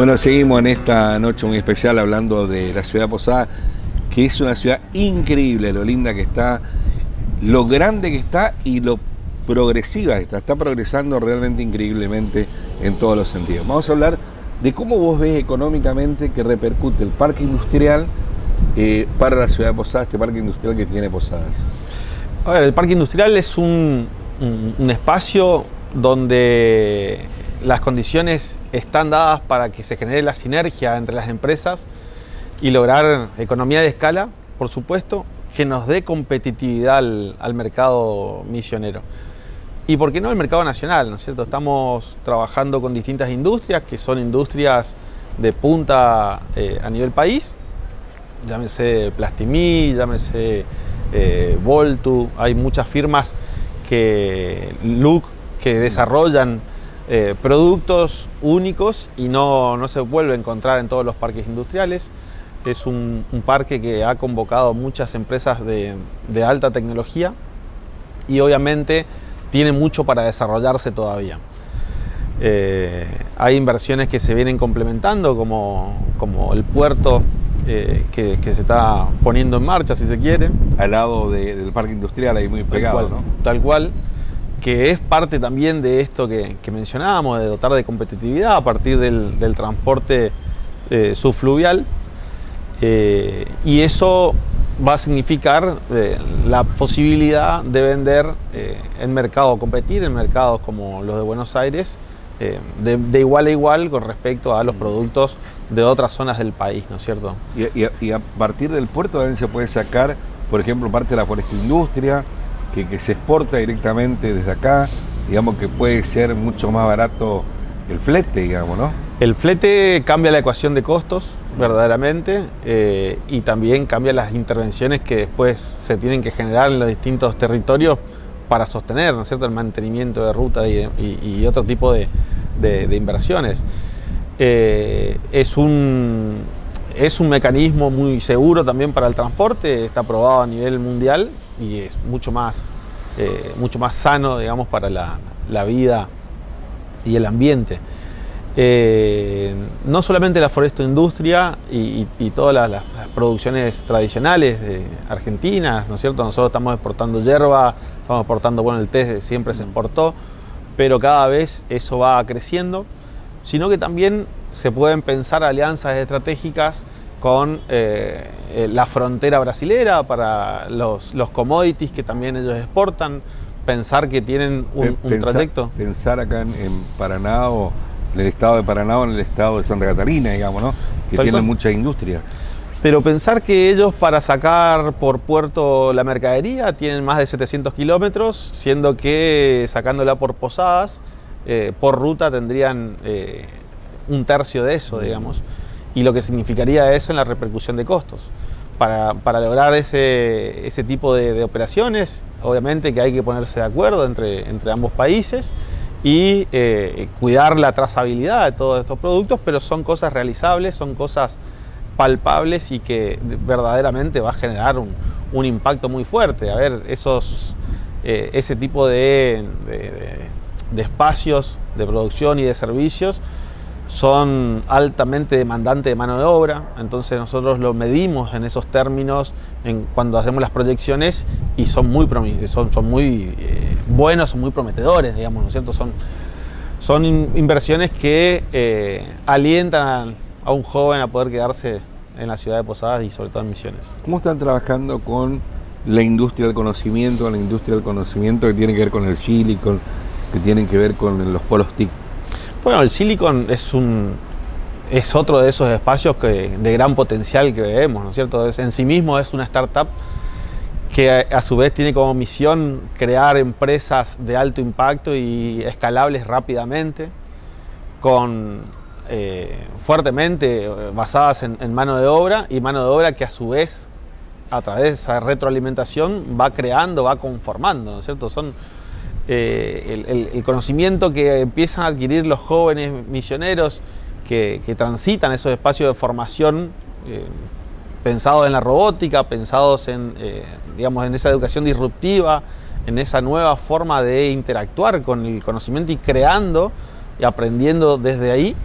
Bueno, seguimos en esta noche muy especial hablando de la ciudad de Posada, que es una ciudad increíble, lo linda que está, lo grande que está y lo progresiva que está. Está progresando realmente increíblemente en todos los sentidos. Vamos a hablar de cómo vos ves económicamente que repercute el parque industrial eh, para la ciudad de Posadas, este parque industrial que tiene Posadas. A ver, el parque industrial es un, espacio donde las condiciones están dadas para que se genere la sinergia entre las empresas y lograr economía de escala, por supuesto, que nos dé competitividad al, mercado misionero. Y por qué no al mercado nacional, ¿no es cierto? Estamos trabajando con distintas industrias que son industrias de punta eh, a nivel país, llámese Plastimí, llámese eh, Voltu, hay muchas firmas que Look que desarrollan eh, productos únicos y no, no se vuelve a encontrar en todos los parques industriales. Es un, un parque que ha convocado muchas empresas de, de alta tecnología y obviamente tiene mucho para desarrollarse todavía. Eh, hay inversiones que se vienen complementando, como, como el puerto eh, que, que se está poniendo en marcha, si se quiere. Al lado de- del parque industrial, ahí muy Tal pegado, cual, ¿no? Tal cual, que es parte también de esto que, que mencionábamos, de dotar de competitividad a partir del, del transporte eh, subfluvial. Eh, y eso va a significar eh, la posibilidad de vender en mercado, competir en mercados como los de Buenos Aires, de, de igual a igual con respecto a los productos de otras zonas del país, ¿no es cierto? Y, y- y a partir del puerto también se puede sacar, por ejemplo, parte de la forestroindustria, que, se exporta directamente desde acá, digamos que puede ser mucho más barato el flete, digamos, ¿no? El flete cambia la ecuación de costos, verdaderamente, eh, y también cambia las intervenciones que después se tienen que generar en los distintos territorios para sostener, ¿no es cierto?, el mantenimiento de ruta y, y- y otro tipo de inversiones. Eh, es, un, es un mecanismo muy seguro también para el transporte, está aprobado a nivel mundial y es mucho más, eh, mucho más sano, digamos, para la, la vida y el ambiente. Eh, no solamente la forestoindustria y, y- y todas las, producciones tradicionales de argentinas, ¿no es cierto? Nosotros estamos exportando hierba, estamos exportando, bueno, el té siempre se exportó, pero cada vez eso va creciendo, sino que también se pueden pensar alianzas estratégicas con eh, eh, la frontera brasilera para los, los commodities que también ellos exportan, pensar que tienen un, un pensar- trayecto. Pensar acá en, en Paraná o en el estado de Paraná o en el estado de Santa Catarina, digamos, ¿no? Que tienen mucha industria. Pero pensar que ellos para sacar por puerto la mercadería tienen más de 700 kilómetros, siendo que sacándola por posadas, eh, por ruta tendrían un tercio de eso, digamos. Y lo que significaría eso en la repercusión de costos. Para, para lograr ese, ese tipo de, de operaciones, obviamente que hay que ponerse de acuerdo entre, entre ambos países y eh, cuidar la trazabilidad de todos estos productos, pero son cosas realizables, son cosas palpables y que verdaderamente va a generar un, un impacto muy fuerte. A ver, esos, eh, ese tipo de, de- espacios de producción y de servicios son altamente demandantes de mano de obra, entonces nosotros lo medimos en esos términos cuando hacemos las proyecciones y son muy, son, son muy eh, buenos, son muy prometedores, digamos, ¿no es cierto? Son, son in- inversiones que eh, alientan a, un joven a poder quedarse en la ciudad de Posadas y sobre todo en Misiones. ¿Cómo están trabajando con la industria del conocimiento, la industria del conocimiento que tiene que ver con el silicon, que tienen que ver con los polos TIC? Bueno, el Silicon es un es otro de esos espacios que, de gran potencial que vemos, ¿no es cierto? Es- en sí mismo es una startup que a, su vez tiene como misión crear empresas de alto impacto y escalables rápidamente, con eh, fuertemente eh, basadas en, en mano de obra y mano de obra que a su vez a través de esa retroalimentación va creando, va conformando, ¿no es cierto? Son eh, el, conocimiento que empiezan a adquirir los jóvenes misioneros que, transitan esos espacios de formación eh, pensados en la robótica, pensados en, eh, digamos, en esa educación disruptiva, en esa nueva forma de interactuar con el conocimiento y creando y aprendiendo desde ahí,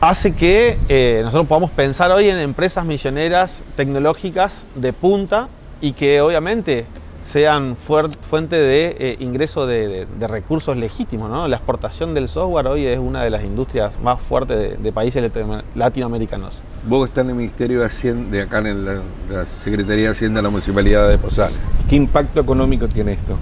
hace que nosotros podamos pensar hoy en empresas misioneras tecnológicas de punta y que obviamente sean fuente de eh, ingreso de, recursos legítimos. La exportación del software hoy es una de las industrias más fuertes de, países latinoamericanos. Vos estás en el Ministerio de Hacienda, de acá en la, Secretaría de Hacienda de la Municipalidad de Posada. ¿Qué impacto económico tiene esto?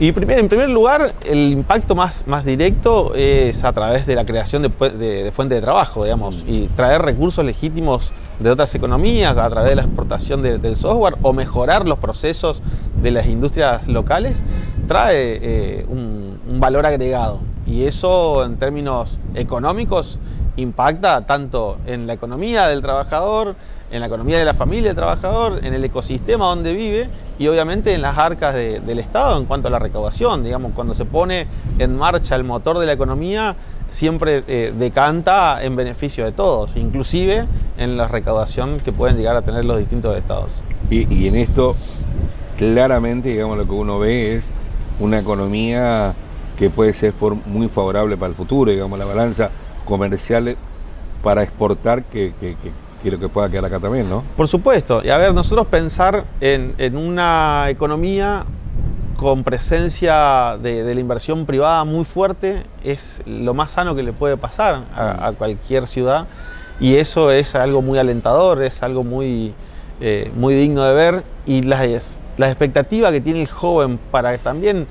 Y en primer lugar, el impacto más, directo es a través de la creación de, de, de trabajo, digamos, y traer recursos legítimos de otras economías a través de la exportación del software o mejorar los procesos de las industrias locales, trae eh, un, un valor agregado. Y eso en términos económicos impacta tanto en la economía del trabajador, en la economía de la familia del trabajador, en el ecosistema donde vive y obviamente en las arcas del Estado en cuanto a la recaudación. Digamos, cuando se pone en marcha el motor de la economía, siempre eh, decanta en beneficio de todos, inclusive en la recaudación que pueden llegar a tener los distintos estados. Y, en esto, claramente, digamos, lo que uno ve es una economía que puede ser muy favorable para el futuro, digamos, la balanza comercial para exportar que pueda quedar acá también, ¿no? Por supuesto. Y a ver, nosotros pensar en, una economía con presencia de, la inversión privada muy fuerte es lo más sano que le puede pasar a, cualquier ciudad y eso es algo muy alentador, es algo muy, eh, muy digno de ver y la, la expectativa que tiene el joven para también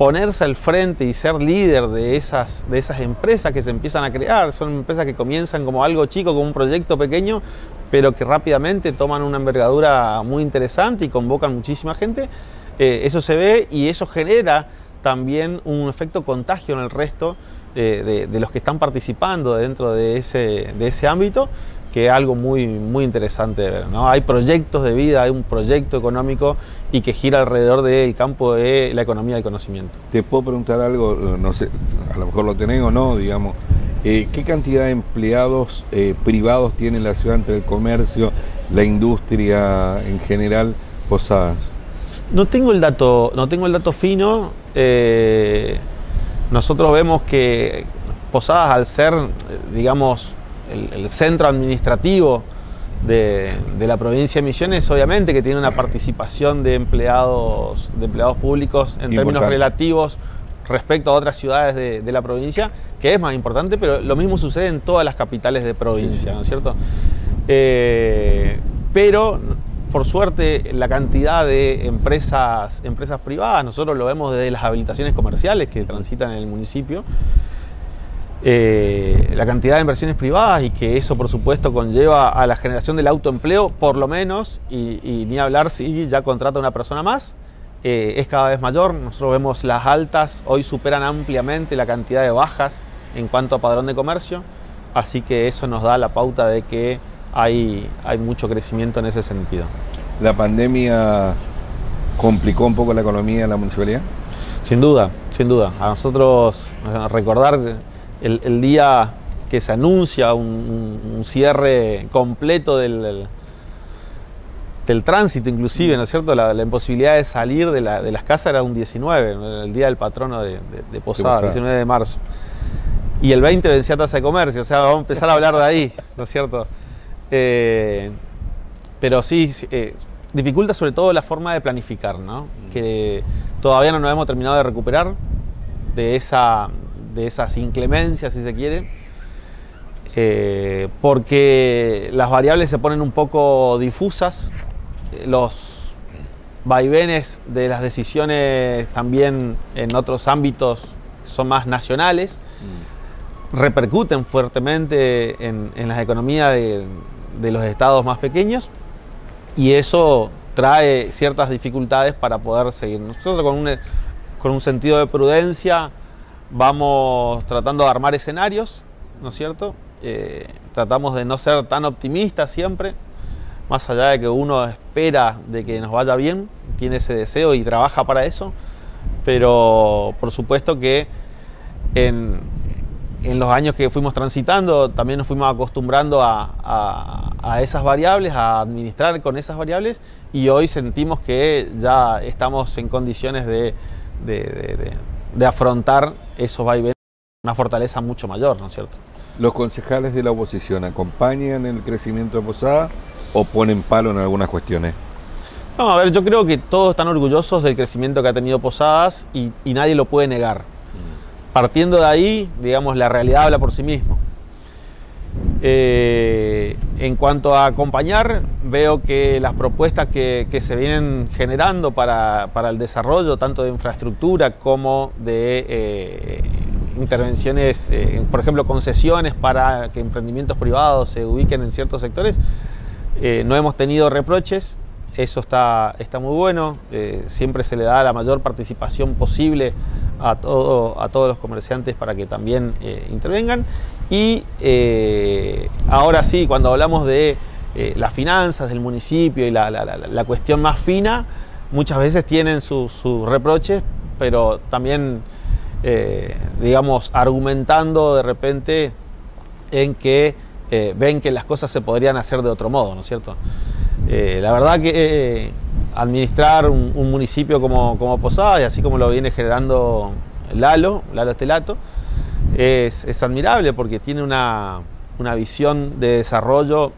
ponerse al frente y ser líder de esas, de esas empresas que se empiezan a crear. Son empresas que comienzan como algo chico, como un proyecto pequeño, pero que rápidamente toman una envergadura muy interesante y convocan muchísima gente. Eh, eso se ve y eso genera también un efecto contagio en el resto eh, de, los que están participando dentro de ese, de ese ámbito que es algo muy, muy interesante de ver. ¿no? Hay proyectos de vida, hay un proyecto económico y que gira alrededor del campo de la economía del conocimiento. Te puedo preguntar algo, no sé, a lo mejor lo tenés o no, digamos. Eh, ¿Qué cantidad de empleados eh, privados tiene la ciudad entre el comercio, la industria en general, Posadas? No tengo el dato, no tengo el dato fino. Eh, nosotros vemos que Posadas, al ser, digamos, el, centro administrativo de, la provincia de Misiones, obviamente que tiene una participación de empleados, de empleados públicos en términos relativos respecto a otras ciudades de, la provincia, que es más importante, pero lo mismo sucede en todas las capitales de provincia, ¿no es cierto? Eh, pero por suerte la cantidad de empresas, empresas privadas, nosotros lo vemos desde las habilitaciones comerciales que transitan en el municipio, eh, la cantidad de inversiones privadas y que eso por supuesto conlleva a la generación del autoempleo por lo menos y, ni hablar si ya contrata una persona más eh, es cada vez mayor. Nosotros vemos las altas hoy superan ampliamente la cantidad de bajas en cuanto a padrón de comercio así que eso nos da la pauta de que hay, hay mucho crecimiento en ese sentido. La pandemia complicó un poco la economía de la municipalidad sin duda sin duda. A nosotros recordar el, día que se anuncia un, cierre completo del, del, tránsito, inclusive, ¿no es cierto? La, imposibilidad de salir de, las casas era un 19, el día del patrono de, de, Posada, 19 de marzo. Y el 20 vencía tasa de comercio, o sea, vamos a empezar a hablar de ahí, ¿no es cierto? Eh, pero sí, eh, dificulta sobre todo la forma de planificar, ¿no? Que todavía no nos hemos terminado de recuperar de esa, de esas inclemencias, si se quiere, eh, porque las variables se ponen un poco difusas, los vaivenes de las decisiones también en otros ámbitos son más nacionales, repercuten fuertemente en, las economías de, los estados más pequeños y eso trae ciertas dificultades para poder seguir. Nosotros con un, con un sentido de prudencia vamos tratando de armar escenarios, ¿no es cierto? Eh, tratamos de no ser tan optimistas siempre, más allá de que uno espera de que nos vaya bien, tiene ese deseo y trabaja para eso, pero por supuesto que en, los años que fuimos transitando también nos fuimos acostumbrando a, esas variables, a administrar con esas variables y hoy sentimos que ya estamos en condiciones de de afrontar esos vaivenes una fortaleza mucho mayor, ¿no es cierto? ¿Los concejales de la oposición acompañan el crecimiento de Posada o ponen palo en algunas cuestiones? No, a ver, yo creo que todos están orgullosos del crecimiento que ha tenido Posadas y, nadie lo puede negar. Mm. Partiendo de ahí, digamos, la realidad habla por sí mismo. Eh, en cuanto a acompañar, veo que las propuestas que, se vienen generando para, el desarrollo tanto de infraestructura como de eh, intervenciones, eh, por ejemplo, concesiones para que emprendimientos privados se ubiquen en ciertos sectores, no hemos tenido reproches. Eso está, está muy bueno, siempre se le da la mayor participación posible a, todo, a todos los comerciantes para que también eh, intervengan. Y eh, ahora sí, cuando hablamos de eh, las finanzas del municipio y la, cuestión más fina, muchas veces tienen sus reproches, pero también, digamos, argumentando de repente en que ven que las cosas se podrían hacer de otro modo, ¿no es cierto? La verdad que administrar un, municipio como, como Posada y así como lo viene generando Lalo, Lalo Estelato, es, admirable porque tiene una, visión de desarrollo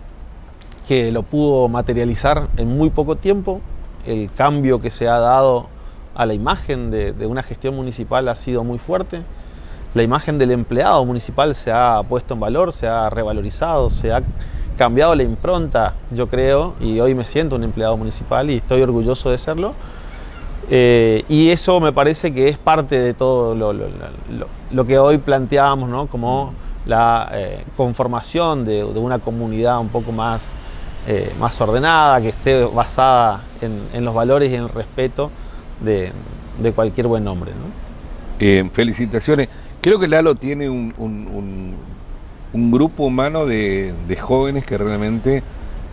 que lo pudo materializar en muy poco tiempo. El cambio que se ha dado a la imagen de, de, una gestión municipal ha sido muy fuerte. La imagen del empleado municipal se ha puesto en valor, se ha revalorizado, se ha cambiado la impronta, yo creo, y hoy me siento un empleado municipal y estoy orgulloso de serlo. Eh, y eso me parece que es parte de todo lo, que hoy planteamos, ¿no? como la eh, conformación de, una comunidad un poco más, eh, más ordenada, que esté basada en, los valores y en el respeto de, cualquier buen hombre. felicitaciones. Creo que Lalo tiene un un grupo humano de, jóvenes que realmente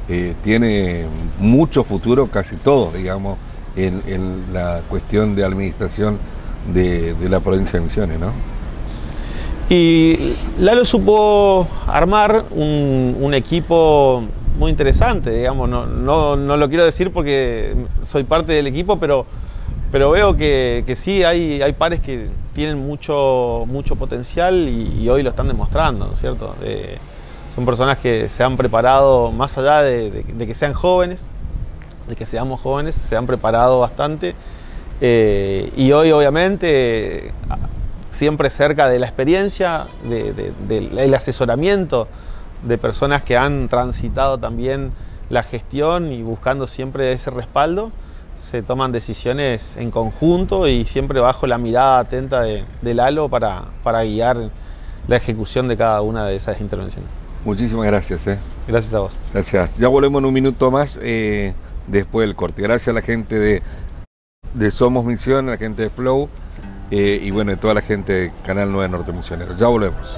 eh, tiene mucho futuro, casi todos, digamos, en, la cuestión de administración de, la provincia de Misiones, ¿no? Y Lalo supo armar un, equipo muy interesante, digamos, no, no, lo quiero decir porque soy parte del equipo, pero, pero veo que, sí hay, hay pares que tienen mucho, mucho potencial y, hoy lo están demostrando, ¿no es cierto? Eh, son personas que se han preparado, más allá de, que sean jóvenes, de que seamos jóvenes, se han preparado bastante eh, y hoy obviamente siempre cerca de la experiencia, del asesoramiento de personas que han transitado también la gestión y buscando siempre ese respaldo se toman decisiones en conjunto y siempre bajo la mirada atenta de, Lalo para, para, guiar la ejecución de cada una de esas intervenciones. Muchísimas gracias. Eh. Gracias a vos. Gracias. Ya volvemos en un minuto más eh, después del corte. Gracias a la gente de, de Somos Misión, a la gente de Flow eh, y bueno, a toda la gente de Canal 9 Norte Misionero. Ya volvemos.